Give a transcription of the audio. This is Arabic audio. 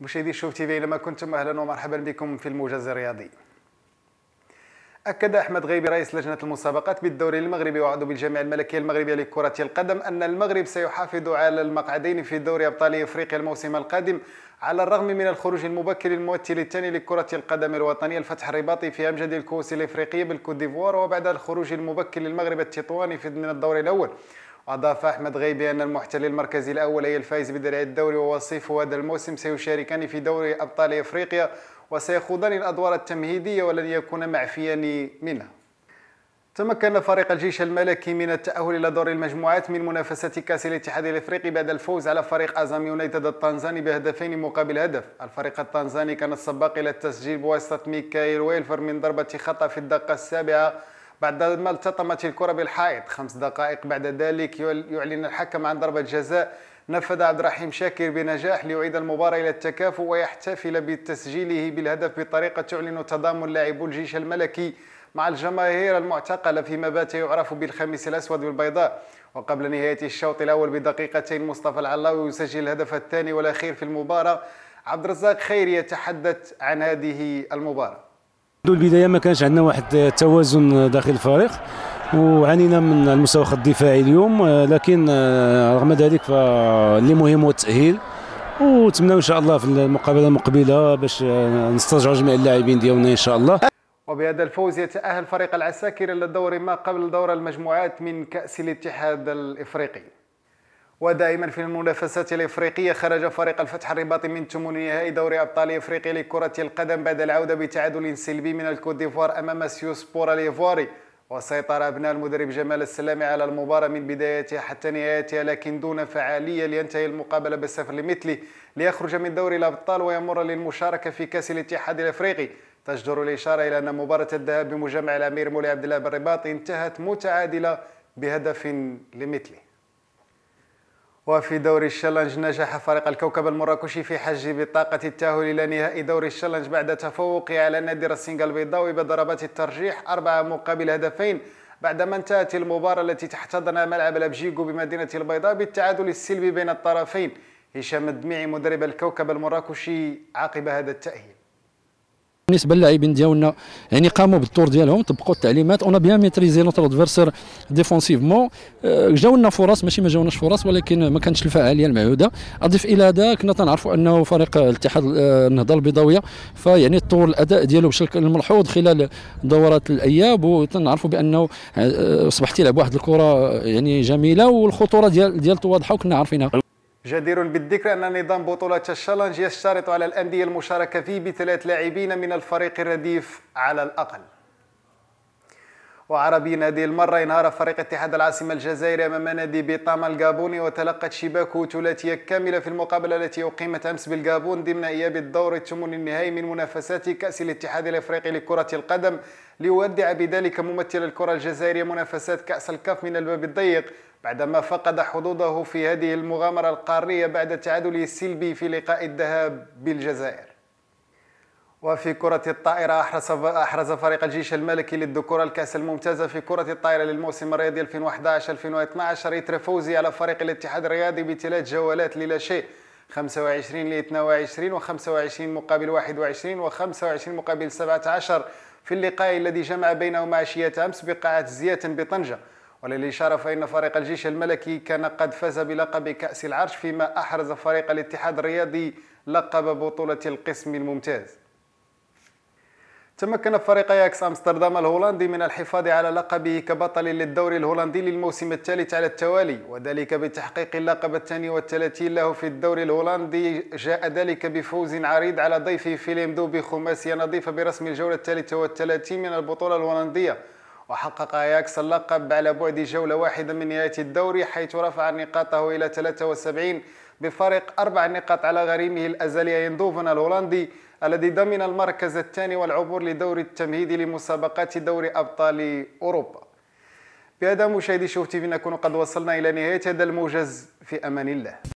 مشاهدي Chouf TV اينما كنتم أهلا ومرحبا بكم في الموجز الرياضي. أكد أحمد غيبي رئيس لجنة المسابقات بالدوري المغربي وعضو بالجامعة الملكية المغربية لكرة القدم أن المغرب سيحافظ على المقعدين في دوري أبطال إفريقيا الموسم القادم على الرغم من الخروج المبكر للممثل الثاني لكرة القدم الوطنية الفتح الرباطي في أمجد الكؤوس الإفريقية بالكوت ديفوار وبعد الخروج المبكر للمغرب التطواني من الدور الأول. أضاف أحمد غيبي أن المحتل المركزي الأول أي الفائز بدرع الدوري ووصيف هذا الموسم سيشاركان في دوري أبطال إفريقيا وسيخوضان الأدوار التمهيدية ولن يكون معفيان منها. تمكن فريق الجيش الملكي من التأهل إلى دور المجموعات من منافسة كأس الاتحاد الإفريقي بعد الفوز على فريق أزام يونايتد التنزاني بهدفين مقابل هدف. الفريق التنزاني كان السباق إلى التسجيل بواسطة ميكايل ويلفر من ضربة خطأ في الدقة السابعة بعد ما التطمت الكرة بالحائط. خمس دقائق بعد ذلك يعلن الحكم عن ضربة جزاء. نفذ عبد الرحيم شاكر بنجاح ليعيد المباراة إلى التكافؤ ويحتفل بتسجيله بالهدف بطريقة تعلن تضامن لاعبو الجيش الملكي مع الجماهير المعتقلة فيما بات يعرف بالخميس الأسود والبيضاء. وقبل نهاية الشوط الأول بدقيقتين مصطفى العلاوي يسجل الهدف الثاني والأخير في المباراة. عبد الرزاق خيري يتحدث عن هذه المباراة. البداية ما كانش عندنا واحد التوازن داخل الفريق وعانينا من المستوى الدفاعي اليوم لكن رغم ذلك فاللي مهم هو التأهيل ونتمنى إن شاء الله في المقابلة المقبلة باش نسترجعوا جميع اللاعبين ديالنا إن شاء الله. وبهذا الفوز يتأهل فريق العساكر إلى الدور ما قبل دور المجموعات من كأس الاتحاد الإفريقي. ودائما في المنافسات الإفريقية خرج فريق الفتح الرباطي من ثمن نهائي دوري أبطال إفريقيا لكرة القدم بعد العودة بتعادل سلبي من الكوت ديفوار أمام سيوي سبور الايفواري وسيطر أبناء المدرب جمال السلامي على المباراة من بدايتها حتى نهايتها لكن دون فعالية لينتهي المقابلة بالصفر لمثله ليخرج من دوري الأبطال ويمر للمشاركة في كأس الاتحاد الإفريقي. تجدر الإشارة إلى أن مباراة الذهاب بمجمع الأمير مولاي عبد الله بالرباط انتهت متعادلة بهدف لمثله وفي دوري الشلنج نجح فريق الكوكب المراكشي في حج بطاقة التأهل إلى نهائي دوري الشلنج بعد تفوقه على نادي راسينغ البيضاوي بضربات الترجيح أربعة مقابل هدفين. بعدما انتهت المباراة التي تحتضن ملعب الأبجيكو بمدينة البيضاء بالتعادل السلبي بين الطرفين هشام الدميعي مدرب الكوكب المراكشي عقب هذا التأهيل. بالنسبة للاعبين ديالنا يعني قاموا بالدور ديالهم طبقوا التعليمات on a bien maîtrisé notre adversaire défensivement. جاونا فرص ماشي ما جاوناش فرص ولكن ما كانتش الفعالية المعهودة. أضيف إلى هذا كنا تنعرفوا أنه فريق الاتحاد آه، النهضه البيضاوية فيعني طور الأداء ديالو بشكل ملحوظ خلال دورات الأياب وتنعرفوا بأنه آه، اصبح تيلعب واحد الكرة يعني جميلة والخطورة ديال ديالته واضحه وكنا عارفينها. جدير بالذكر أن نظام بطولة ال challenge يشترط على الأندية المشاركة فيه بثلاث لاعبين من الفريق الرديف على الأقل. وعربي هذه المرة انهار فريق اتحاد العاصمة الجزائري أمام نادي بيطام الجابوني وتلقت شباكه ثلاثية كاملة في المقابلة التي أقيمت أمس بالجابون ضمن إياب الدور الثمن النهائي من منافسات كأس الاتحاد الأفريقي لكرة القدم ليودع بذلك ممثل الكرة الجزائرية منافسات كأس الكاف من الباب الضيق بعدما فقد حظوظه في هذه المغامرة القارية بعد تعادله السلبي في لقاء الذهاب بالجزائر. وفي كرة الطائرة أحرز أحرز فريق الجيش الملكي للذكورة الكأس الممتازة في كرة الطائرة للموسم الرياضي 2011-2012 إثر فوزه على فريق الاتحاد الرياضي بثلاث جولات للا شيء 25 ل 22 و25 مقابل 21 و25 مقابل 17 في اللقاء الذي جمع بينهما عشية أمس بقاعة زيات بطنجة. وللإشارة فإن فريق الجيش الملكي كان قد فاز بلقب كأس العرش فيما أحرز فريق الاتحاد الرياضي لقب بطولة القسم الممتاز. تمكن فريق أياكس أمستردام الهولندي من الحفاظ على لقبه كبطل للدوري الهولندي للموسم الثالث على التوالي وذلك بتحقيق اللقب الثاني والثلاثين له في الدوري الهولندي. جاء ذلك بفوز عريض على ضيفه فيليم دو بخماسية نظيفة برسم الجولة الثالثة والثلاثين من البطولة الهولندية. وحقق أياكس اللقب على بعد جولة واحدة من نهاية الدوري حيث رفع نقاطه إلى 73 بفارق أربع نقاط على غريمه الأزلي يندوفن الهولندي الذي ضمن المركز الثاني والعبور لدور التمهيد لمسابقات دوري أبطال أوروبا. بهذا مشاهدي شوف تيفي نكون قد وصلنا إلى نهاية هذا الموجز. في أمان الله.